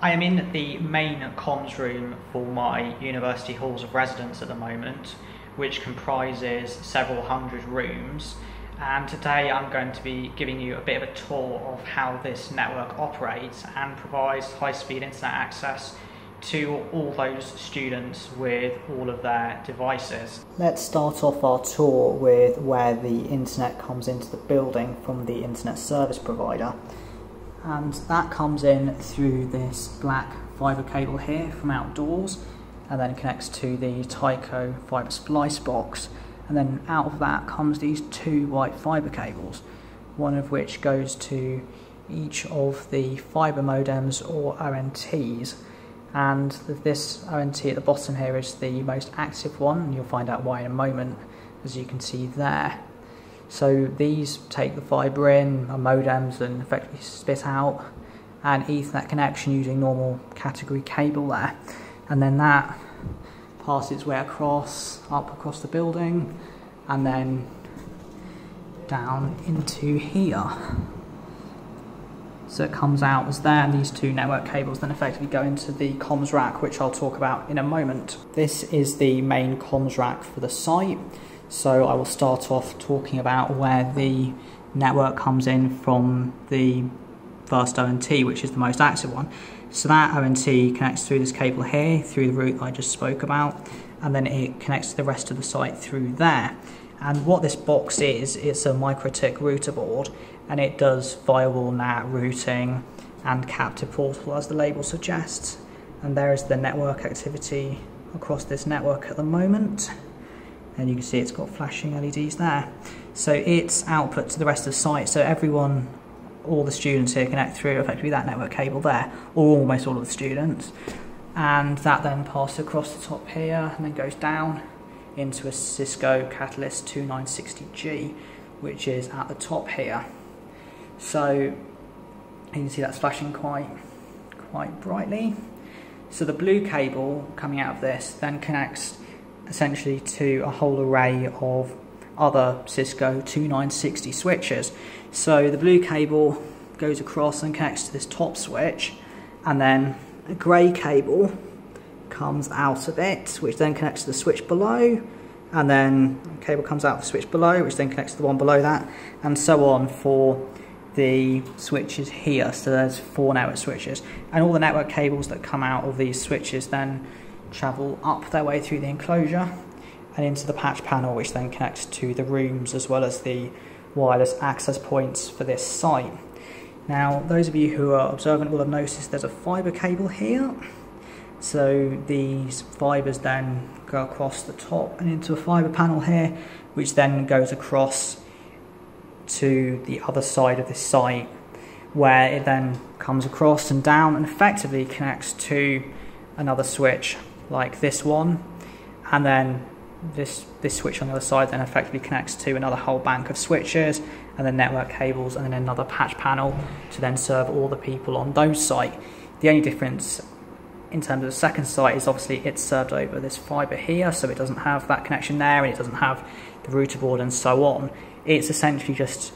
I am in the main comms room for my university halls of residence at the moment, which comprises several hundred rooms. And today I'm going to be giving you a bit of a tour of how this network operates and provides high speed internet access to all those students with all of their devices. Let's start off our tour with where the internet comes into the building from the internet service provider and that comes in through this black fibre cable here from outdoors and then connects to the Tyco fibre splice box. And then out of that comes these two white fibre cables one of which goes to each of the fibre modems or ONTs and this ONT at the bottom here is the most active one and you'll find out why in a moment as you can see there so these take the fibre in, modems and effectively spit out an Ethernet connection using normal category cable there. And then that passes its way across, up across the building, and then down into here. So it comes out as there, and these two network cables then effectively go into the comms rack, which I'll talk about in a moment. This is the main comms rack for the site. So I will start off talking about where the network comes in from the first ONT, which is the most active one. So that ONT connects through this cable here, through the route I just spoke about, and then it connects to the rest of the site through there. And what this box is, it's a MikroTik router board, and it does firewall NAT routing and captive portal as the label suggests. And there is the network activity across this network at the moment and you can see it's got flashing LEDs there. So it's output to the rest of the site, so everyone, all the students here connect through effectively that network cable there, or almost all of the students. And that then passes across the top here and then goes down into a Cisco Catalyst 2960G, which is at the top here. So you can see that's flashing quite, quite brightly. So the blue cable coming out of this then connects essentially to a whole array of other Cisco 2960 switches. So the blue cable goes across and connects to this top switch, and then a grey cable comes out of it, which then connects to the switch below, and then a cable comes out of the switch below, which then connects to the one below that, and so on for the switches here. So there's four network switches, and all the network cables that come out of these switches then travel up their way through the enclosure and into the patch panel which then connects to the rooms as well as the wireless access points for this site. Now those of you who are observant will have noticed there's a fibre cable here so these fibres then go across the top and into a fibre panel here which then goes across to the other side of this site where it then comes across and down and effectively connects to another switch like this one, and then this this switch on the other side then effectively connects to another whole bank of switches and then network cables and then another patch panel to then serve all the people on those site. The only difference in terms of the second site is obviously it's served over this fibre here, so it doesn't have that connection there and it doesn't have the router board and so on. It's essentially just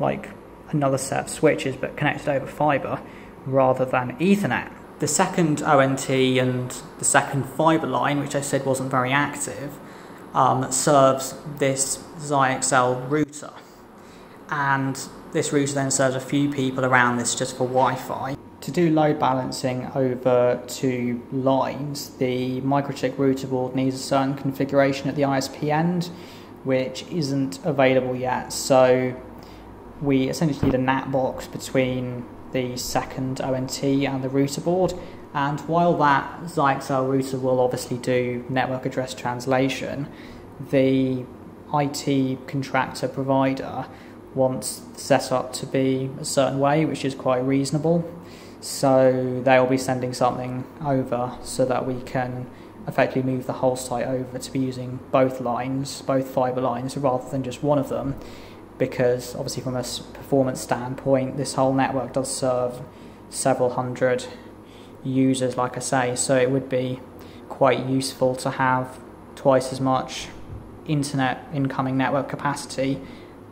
like another set of switches but connected over fibre rather than Ethernet. The second ONT and the second fibre line, which I said wasn't very active, um, serves this Zyxel router. And this router then serves a few people around this just for Wi-Fi. To do load balancing over two lines, the MikroTik router board needs a certain configuration at the ISP end, which isn't available yet. So we essentially need a NAT box between the second ONT and the router board. And while that Zyxel router will obviously do network address translation, the IT contractor provider wants the setup to be a certain way, which is quite reasonable. So they'll be sending something over so that we can effectively move the whole site over to be using both lines, both fiber lines, rather than just one of them because obviously from a performance standpoint, this whole network does serve several hundred users, like I say, so it would be quite useful to have twice as much internet incoming network capacity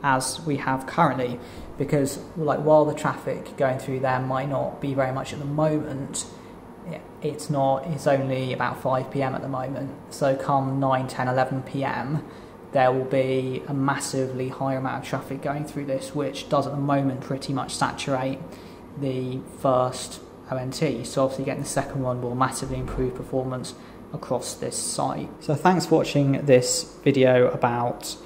as we have currently because like while the traffic going through there might not be very much at the moment it's not, it's only about 5 pm at the moment. So come 9, 10, 11 pm, there will be a massively higher amount of traffic going through this, which does at the moment pretty much saturate the first ONT. So obviously getting the second one will massively improve performance across this site. So thanks for watching this video about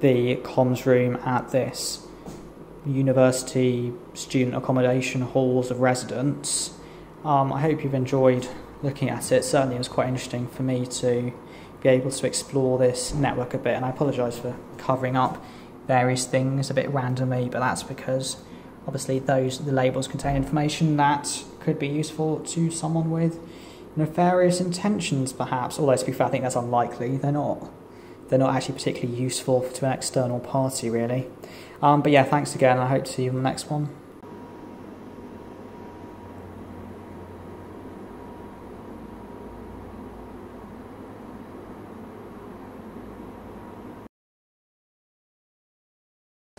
the comms room at this university student accommodation halls of residence. Um, I hope you've enjoyed looking at it. Certainly, it was quite interesting for me to be able to explore this network a bit, and I apologise for covering up various things a bit randomly, but that's because obviously those the labels contain information that could be useful to someone with nefarious intentions, perhaps. Although to be fair, I think that's unlikely. They're not. They're not actually particularly useful to an external party, really. Um, but yeah, thanks again. I hope to see you in the next one.